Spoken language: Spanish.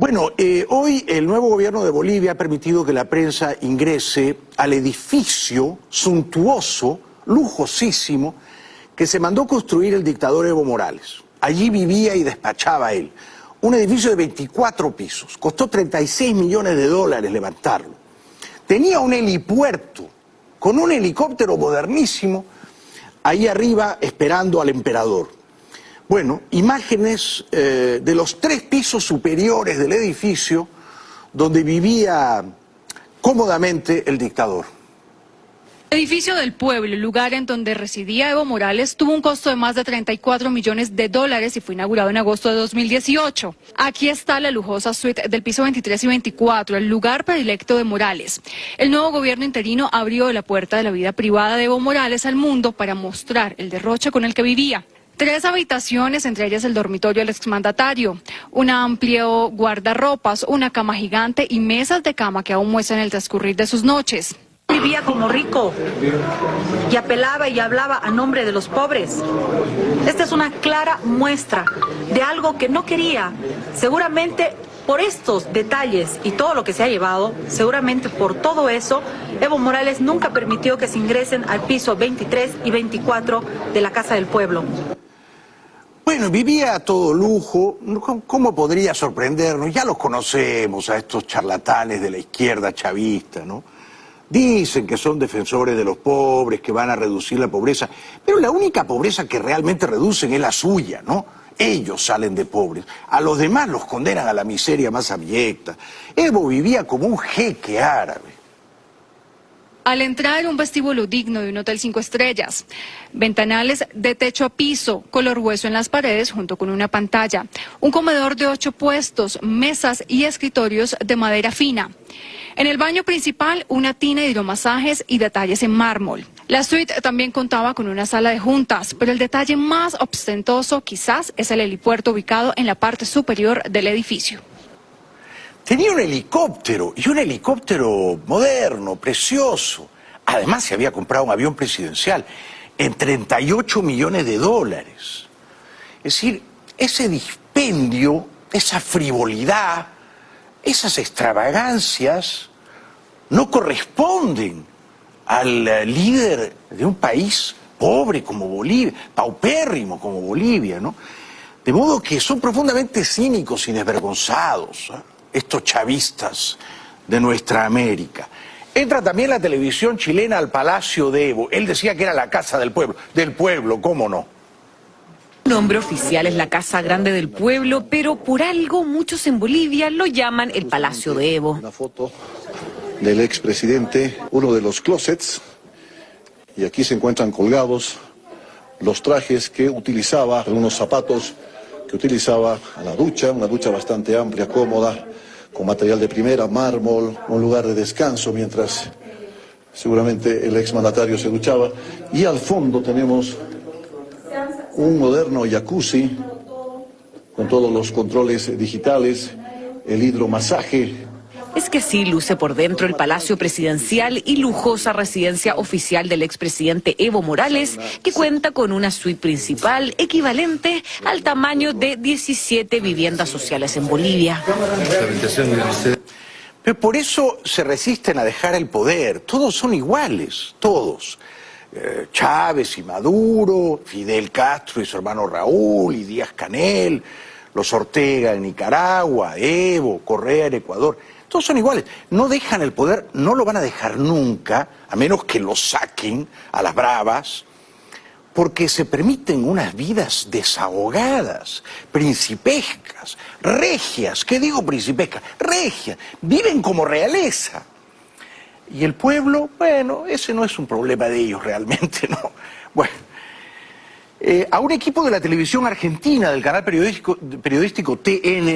Bueno, eh, hoy el nuevo gobierno de Bolivia ha permitido que la prensa ingrese al edificio suntuoso, lujosísimo, que se mandó construir el dictador Evo Morales. Allí vivía y despachaba él. Un edificio de 24 pisos. Costó 36 millones de dólares levantarlo. Tenía un helipuerto con un helicóptero modernísimo ahí arriba esperando al emperador. Bueno, imágenes eh, de los tres pisos superiores del edificio donde vivía cómodamente el dictador. El edificio del pueblo, el lugar en donde residía Evo Morales, tuvo un costo de más de 34 millones de dólares y fue inaugurado en agosto de 2018. Aquí está la lujosa suite del piso 23 y 24, el lugar predilecto de Morales. El nuevo gobierno interino abrió la puerta de la vida privada de Evo Morales al mundo para mostrar el derroche con el que vivía. Tres habitaciones, entre ellas el dormitorio del exmandatario, un amplio guardarropas, una cama gigante y mesas de cama que aún muestran el transcurrir de sus noches. Vivía como rico y apelaba y hablaba a nombre de los pobres. Esta es una clara muestra de algo que no quería. Seguramente por estos detalles y todo lo que se ha llevado, seguramente por todo eso, Evo Morales nunca permitió que se ingresen al piso 23 y 24 de la Casa del Pueblo. Bueno, vivía a todo lujo. ¿Cómo podría sorprendernos? Ya los conocemos a estos charlatanes de la izquierda chavista, ¿no? Dicen que son defensores de los pobres, que van a reducir la pobreza, pero la única pobreza que realmente reducen es la suya, ¿no? Ellos salen de pobres, a los demás los condenan a la miseria más abyecta. Evo vivía como un jeque árabe. Al entrar, un vestíbulo digno de un hotel cinco estrellas. Ventanales de techo a piso, color hueso en las paredes junto con una pantalla. Un comedor de ocho puestos, mesas y escritorios de madera fina. En el baño principal, una tina de hidromasajes y detalles en mármol. La suite también contaba con una sala de juntas, pero el detalle más ostentoso quizás es el helipuerto ubicado en la parte superior del edificio. Tenía un helicóptero, y un helicóptero moderno, precioso. Además se había comprado un avión presidencial en 38 millones de dólares. Es decir, ese dispendio, esa frivolidad, esas extravagancias no corresponden al eh, líder de un país pobre como Bolivia, paupérrimo como Bolivia, ¿no? De modo que son profundamente cínicos y desvergonzados. ¿eh? Estos chavistas de nuestra América. Entra también la televisión chilena al Palacio de Evo. Él decía que era la casa del pueblo. Del pueblo, ¿cómo no? El nombre oficial es la Casa Grande del Pueblo, pero por algo muchos en Bolivia lo llaman el Palacio de Evo. Una foto del expresidente, uno de los closets, y aquí se encuentran colgados los trajes que utilizaba, algunos zapatos que utilizaba a la ducha, una ducha bastante amplia, cómoda, con material de primera, mármol, un lugar de descanso mientras seguramente el exmandatario se duchaba. Y al fondo tenemos un moderno jacuzzi con todos los controles digitales, el hidromasaje, es que sí luce por dentro el Palacio Presidencial y lujosa residencia oficial del expresidente Evo Morales, que cuenta con una suite principal equivalente al tamaño de 17 viviendas sociales en Bolivia. Pero por eso se resisten a dejar el poder. Todos son iguales, todos. Eh, Chávez y Maduro, Fidel Castro y su hermano Raúl y Díaz Canel, los Ortega en Nicaragua, Evo, Correa en Ecuador. Todos son iguales. No dejan el poder, no lo van a dejar nunca, a menos que lo saquen a las bravas, porque se permiten unas vidas desahogadas, principescas, regias. ¿Qué digo principescas? Regias. Viven como realeza. Y el pueblo, bueno, ese no es un problema de ellos realmente, ¿no? Bueno. Eh, a un equipo de la televisión argentina, del canal periodístico, periodístico TN,